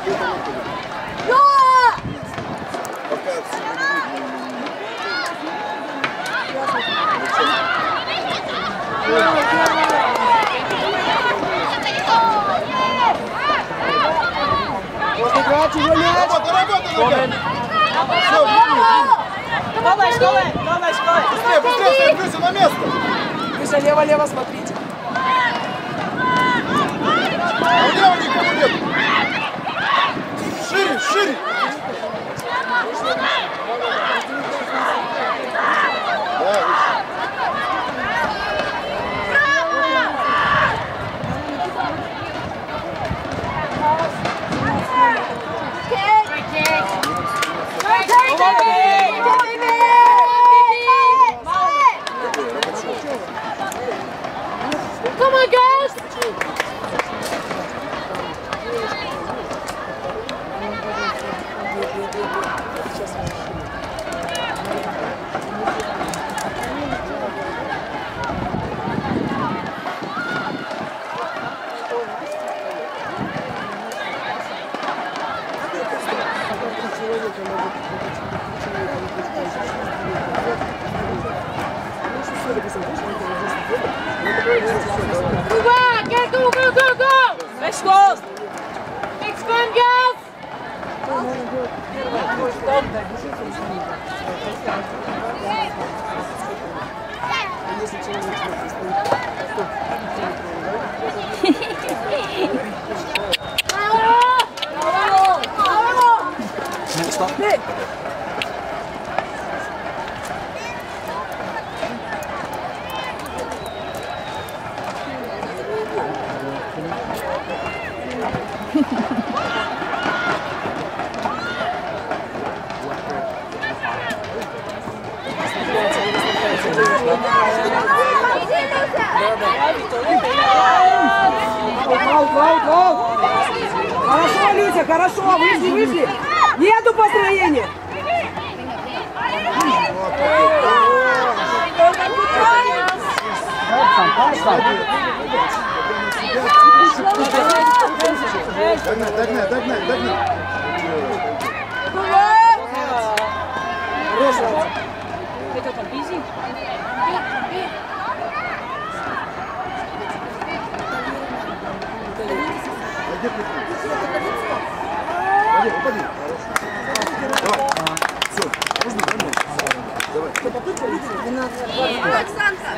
Вот играть его мяч. Работа, работа, нога! Голай, голай, голай, голай. Быстрее, быстрее, ставь Люся на место! Выше, лево-лево, смотрите. Yay! Get go, go, go, go! Next goal. Next one, girls! した Люся, хорошо. Вышли, вышли. Нету построения. Догнать, догнать, догнать, догнать! Dit ook een easy. Пойди, упади. Давай. Все, можно домой. Давай. Александра.